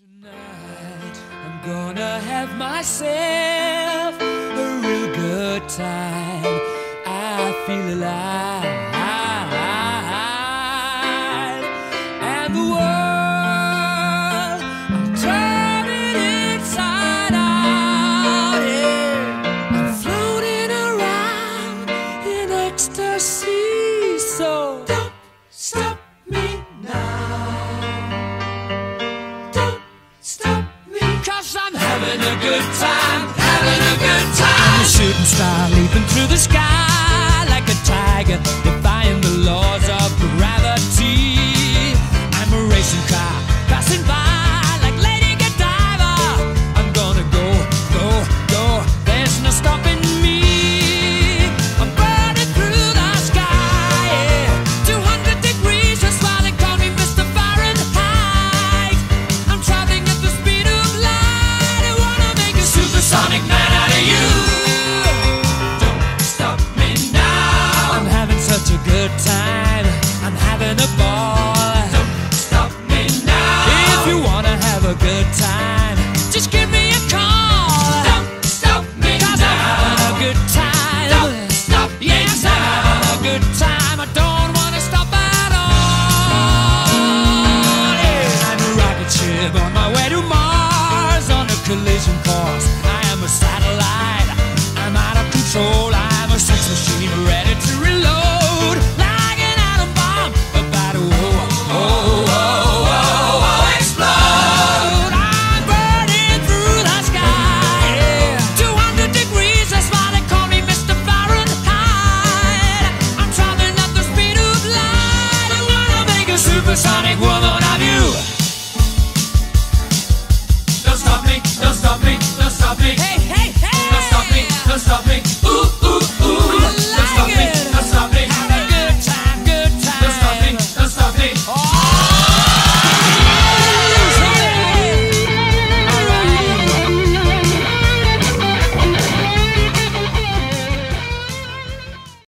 Tonight I'm gonna have myself a real good time. I feel alive. And the world, I'm turning inside out. Yeah. I'm floating around in ecstasy. Cause I'm having a good time, having a good time. I'm a shooting star ship on my way to Mars on a collision course. I am a satellite. I'm out of control. I'm a sex machine ready to reload. Like an atom bomb about to oh, oh, oh, oh, oh, explode. I'm burning through the sky. Yeah. 200 degrees, that's why they call me Mr. Fahrenheit. I'm traveling at the speed of light. I wanna make a supersonic woman stop me, don't stop me. Hey, hey, hey. Don't stop me, don't stop me.